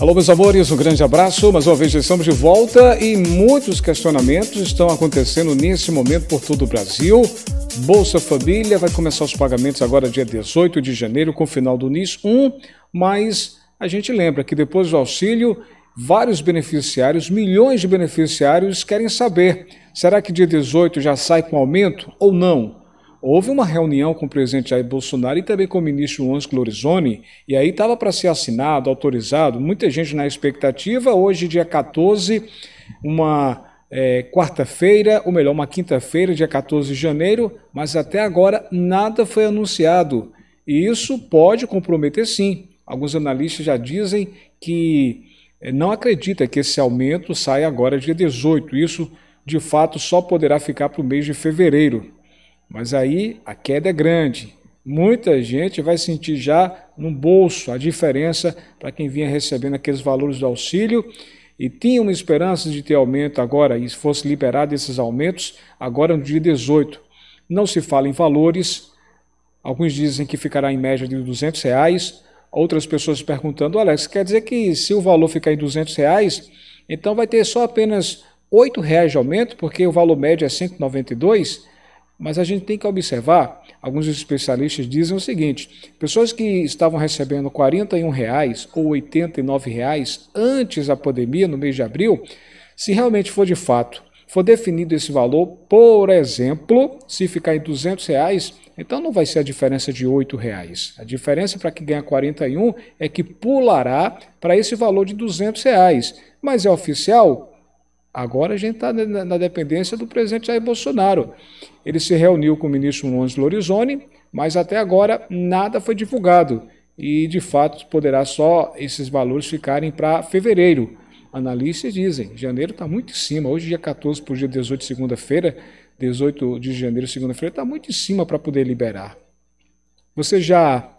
Alô, meus amores, um grande abraço. Mais uma vez estamos de volta e muitos questionamentos estão acontecendo nesse momento por todo o Brasil. Bolsa Família vai começar os pagamentos agora dia 18 de janeiro com o final do NIS 1, mas a gente lembra que depois do auxílio, vários beneficiários, milhões de beneficiários querem saber, será que dia 18 já sai com aumento ou não? Houve uma reunião com o presidente Jair Bolsonaro e também com o ministro Onsco Lorizoni, e aí estava para ser assinado, autorizado, muita gente na expectativa. Hoje, dia 14, uma é, quarta-feira, ou melhor, uma quinta-feira, dia 14 de janeiro, mas até agora nada foi anunciado. E isso pode comprometer sim. Alguns analistas já dizem que é, não acredita que esse aumento saia agora dia 18. Isso, de fato, só poderá ficar para o mês de fevereiro. Mas aí a queda é grande. Muita gente vai sentir já no bolso a diferença para quem vinha recebendo aqueles valores do auxílio e tinha uma esperança de ter aumento agora, e se fosse liberado esses aumentos, agora no dia 18. Não se fala em valores, alguns dizem que ficará em média de 200 reais, outras pessoas perguntando, Alex, quer dizer que se o valor ficar em 200 reais, então vai ter só apenas 8 reais de aumento, porque o valor médio é 192 mas a gente tem que observar, alguns especialistas dizem o seguinte: pessoas que estavam recebendo 41 reais ou 89 reais antes da pandemia, no mês de abril, se realmente for de fato, for definido esse valor, por exemplo, se ficar em 200 reais, então não vai ser a diferença de R$ reais. A diferença para quem ganha 41 é que pulará para esse valor de 200 reais. Mas é oficial? Agora a gente está na dependência do presidente Jair Bolsonaro. Ele se reuniu com o ministro Nunes Lorizoni, mas até agora nada foi divulgado. E, de fato, poderá só esses valores ficarem para fevereiro. Analistas dizem, janeiro está muito em cima. Hoje, dia 14 para o dia 18, segunda-feira, 18 de janeiro, segunda-feira, está muito em cima para poder liberar. Você já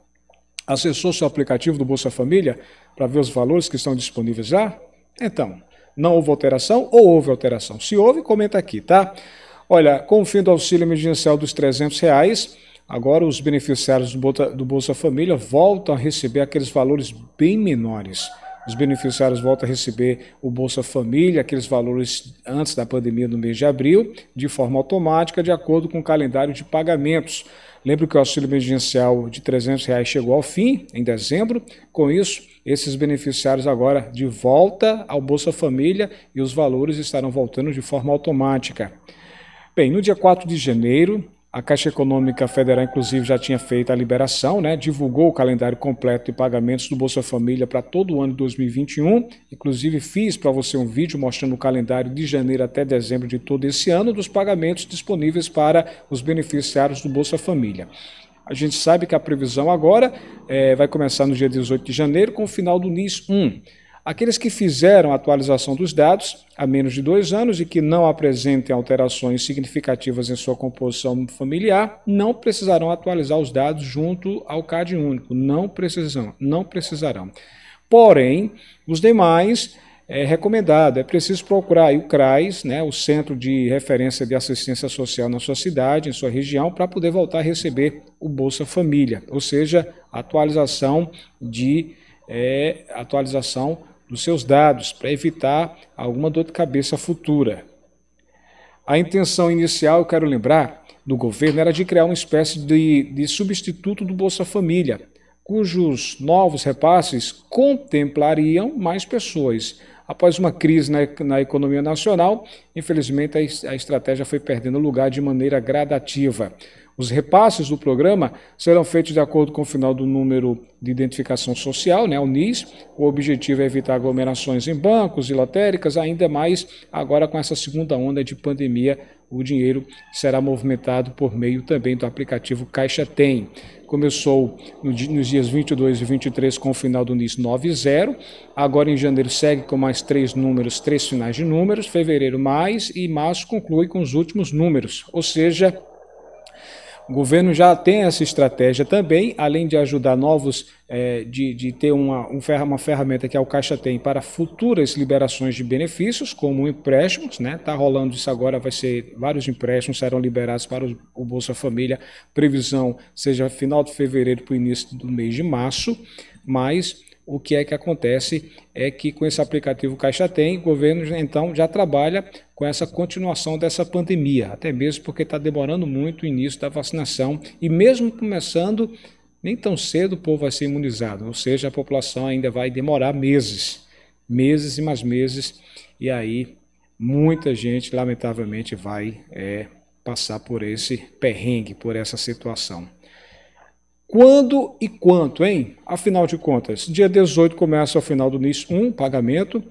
acessou seu aplicativo do Bolsa Família para ver os valores que estão disponíveis lá? Então, não houve alteração ou houve alteração? Se houve, comenta aqui, tá? Olha, com o fim do auxílio emergencial dos 300 reais, agora os beneficiários do Bolsa Família voltam a receber aqueles valores bem menores. Os beneficiários voltam a receber o Bolsa Família, aqueles valores antes da pandemia no mês de abril, de forma automática, de acordo com o calendário de pagamentos. Lembro que o auxílio emergencial de 300 reais chegou ao fim, em dezembro. Com isso, esses beneficiários agora de volta ao Bolsa Família e os valores estarão voltando de forma automática. Bem, no dia 4 de janeiro, a Caixa Econômica Federal, inclusive, já tinha feito a liberação, né? divulgou o calendário completo de pagamentos do Bolsa Família para todo o ano de 2021. Inclusive, fiz para você um vídeo mostrando o calendário de janeiro até dezembro de todo esse ano dos pagamentos disponíveis para os beneficiários do Bolsa Família. A gente sabe que a previsão agora é, vai começar no dia 18 de janeiro com o final do NIS 1. Aqueles que fizeram a atualização dos dados há menos de dois anos e que não apresentem alterações significativas em sua composição familiar não precisarão atualizar os dados junto ao CAD único. Não precisam, não precisarão. Porém, os demais é recomendado, é preciso procurar o CRAS, né, o Centro de Referência de Assistência Social na sua cidade, em sua região, para poder voltar a receber o Bolsa Família, ou seja, atualização de é, atualização dos seus dados para evitar alguma dor de cabeça futura. A intenção inicial, eu quero lembrar, do governo era de criar uma espécie de, de substituto do Bolsa Família, cujos novos repasses contemplariam mais pessoas. Após uma crise na, na economia nacional, infelizmente a, a estratégia foi perdendo lugar de maneira gradativa. Os repasses do programa serão feitos de acordo com o final do número de identificação social, né, o NIS. O objetivo é evitar aglomerações em bancos e lotéricas, ainda mais agora com essa segunda onda de pandemia, o dinheiro será movimentado por meio também do aplicativo Caixa Tem. Começou nos dias 22 e 23 com o final do NIS 90, agora em janeiro segue com mais três números, três finais de números, fevereiro mais. E março conclui com os últimos números, ou seja, o governo já tem essa estratégia também, além de ajudar novos, é, de, de ter uma, uma ferramenta que a Caixa tem para futuras liberações de benefícios, como empréstimos, né? Está rolando isso agora, vai ser vários empréstimos serão liberados para o, o Bolsa Família, previsão seja final de fevereiro para o início do mês de março, mas o que é que acontece é que com esse aplicativo Caixa Tem, o governo então já trabalha com essa continuação dessa pandemia, até mesmo porque está demorando muito o início da vacinação e mesmo começando, nem tão cedo o povo vai ser imunizado, ou seja, a população ainda vai demorar meses, meses e mais meses, e aí muita gente, lamentavelmente, vai é, passar por esse perrengue, por essa situação. Quando e quanto, hein? Afinal de contas, dia 18 começa ao final do NIS 1, pagamento.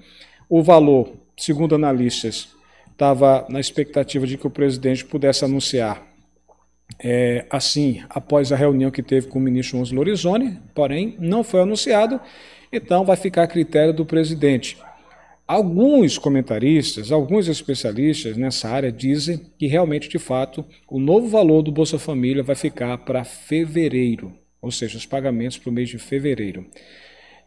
O valor, segundo analistas, estava na expectativa de que o presidente pudesse anunciar é, assim, após a reunião que teve com o ministro Onze Lorizone, porém não foi anunciado, então vai ficar a critério do presidente. Alguns comentaristas, alguns especialistas nessa área dizem que realmente, de fato, o novo valor do Bolsa Família vai ficar para fevereiro, ou seja, os pagamentos para o mês de fevereiro.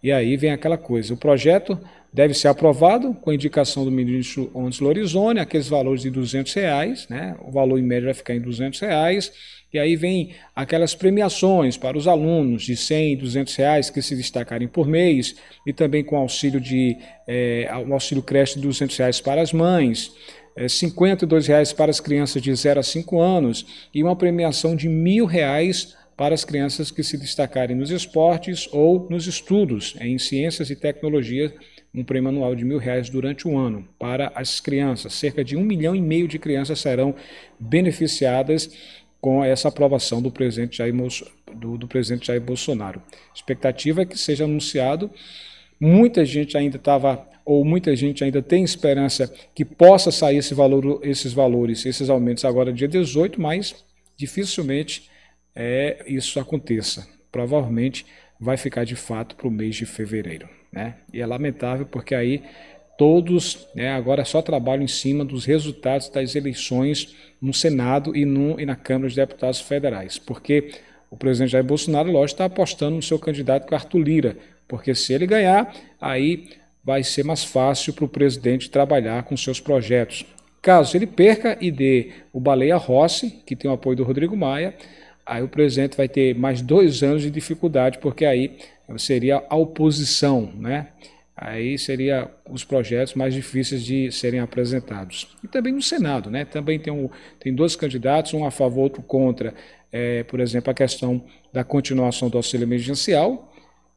E aí vem aquela coisa: o projeto deve ser aprovado com indicação do ministro Ondes Lorizone, aqueles valores de 200 reais, né? o valor em média vai ficar em 200 reais, e aí vem aquelas premiações para os alunos de 100, 200 reais que se destacarem por mês, e também com auxílio de é, um auxílio creche de 200 reais para as mães, é, 52 reais para as crianças de 0 a 5 anos e uma premiação de mil reais para as crianças que se destacarem nos esportes ou nos estudos em ciências e tecnologia, um prêmio anual de mil reais durante o ano para as crianças. Cerca de um milhão e meio de crianças serão beneficiadas com essa aprovação do presidente Jair, do, do presidente Jair Bolsonaro. A expectativa é que seja anunciado. Muita gente ainda estava, ou muita gente ainda tem esperança que possa sair esse valor, esses valores, esses aumentos agora dia 18, mas dificilmente é, isso aconteça. Provavelmente vai ficar de fato para o mês de fevereiro. Né? E é lamentável porque aí todos né, agora só trabalham em cima dos resultados das eleições no Senado e, no, e na Câmara de Deputados Federais, porque o presidente Jair Bolsonaro, lógico, está apostando no seu candidato que é Arthur Lira, porque se ele ganhar, aí vai ser mais fácil para o presidente trabalhar com seus projetos. Caso ele perca e dê o Baleia Rossi, que tem o apoio do Rodrigo Maia, aí o presidente vai ter mais dois anos de dificuldade, porque aí seria a oposição, né? aí seria os projetos mais difíceis de serem apresentados. E também no Senado, né? Também tem, um, tem dois candidatos, um a favor, outro contra, é, por exemplo, a questão da continuação do auxílio emergencial.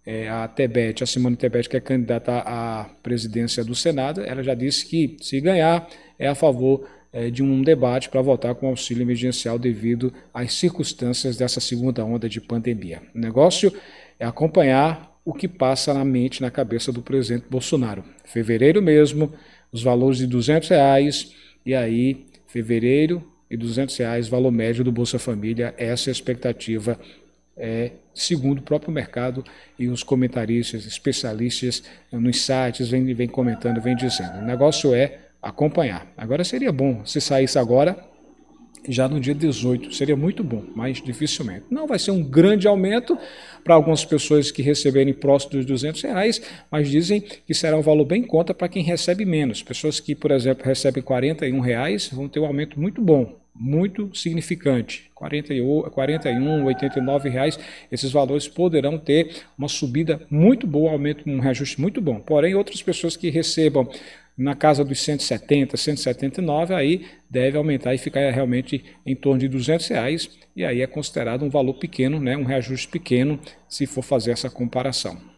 É, a Tebet, a Simone Tebet, que é candidata à presidência do Senado, ela já disse que, se ganhar, é a favor é, de um debate para votar com auxílio emergencial devido às circunstâncias dessa segunda onda de pandemia. O negócio é acompanhar o que passa na mente, na cabeça do presidente Bolsonaro. Fevereiro mesmo, os valores de 200 reais, e aí, fevereiro e 200 reais, valor médio do Bolsa Família, essa é a expectativa, é, segundo o próprio mercado e os comentaristas, especialistas nos sites, vem, vem comentando, vem dizendo. O negócio é acompanhar. Agora seria bom se saísse agora, já no dia 18. Seria muito bom, mas dificilmente. Não vai ser um grande aumento para algumas pessoas que receberem próximo dos 200 reais, mas dizem que será um valor bem conta para quem recebe menos. Pessoas que, por exemplo, recebem 41 reais vão ter um aumento muito bom, muito significante. 41, 41 89 reais, esses valores poderão ter uma subida muito boa, um aumento, um reajuste muito bom. Porém, outras pessoas que recebam na casa dos 170, 179, aí deve aumentar e ficar realmente em torno de 200 reais, e aí é considerado um valor pequeno, né, um reajuste pequeno, se for fazer essa comparação.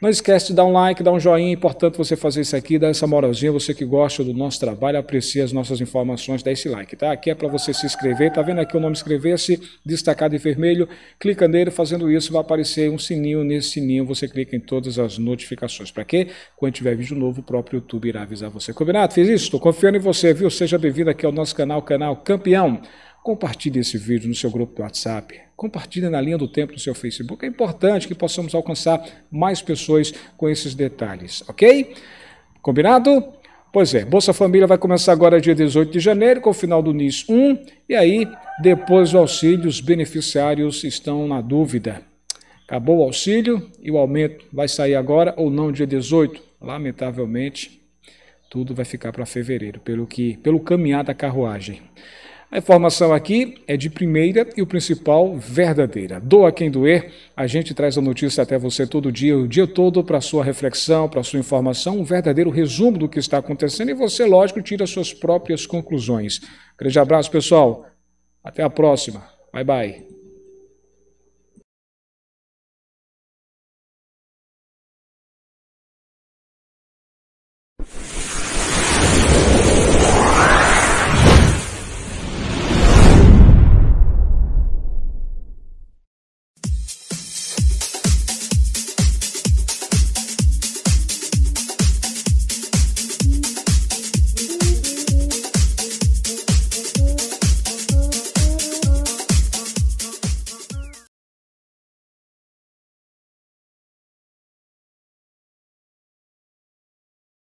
Não esquece de dar um like, dar um joinha, é importante você fazer isso aqui, dar essa moralzinha, você que gosta do nosso trabalho, aprecia as nossas informações, dá esse like, tá? Aqui é para você se inscrever, tá vendo aqui o nome inscrever-se, destacado em vermelho, clica nele, fazendo isso vai aparecer um sininho, nesse sininho você clica em todas as notificações, para quê? Quando tiver vídeo novo, o próprio YouTube irá avisar você. Combinado? Fiz isso? Estou confiando em você, viu? Seja bem-vindo aqui ao nosso canal, canal Campeão. Compartilhe esse vídeo no seu grupo do WhatsApp. Compartilhe na linha do tempo no seu Facebook. É importante que possamos alcançar mais pessoas com esses detalhes, ok? Combinado? Pois é, Bolsa Família vai começar agora dia 18 de janeiro, com o final do NIS 1, e aí, depois do auxílio, os beneficiários estão na dúvida. Acabou o auxílio e o aumento vai sair agora ou não dia 18? Lamentavelmente, tudo vai ficar para fevereiro, pelo que pelo caminhar da carruagem. A informação aqui é de primeira e o principal, verdadeira. Doa quem doer, a gente traz a notícia até você todo dia, o dia todo, para sua reflexão, para sua informação, um verdadeiro resumo do que está acontecendo e você, lógico, tira suas próprias conclusões. Grande abraço, pessoal. Até a próxima. Bye, bye.